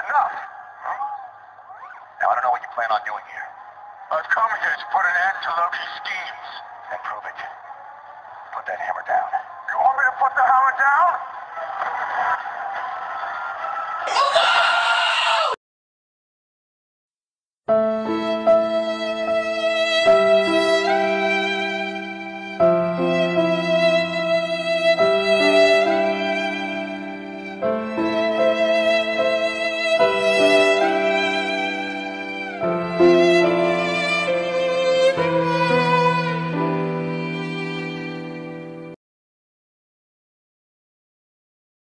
Enough. Huh? Now, I don't know what you plan on doing here. I've come here to put an end to Loki's schemes. Then prove it. Put that hammer down. You want me to put the hammer down?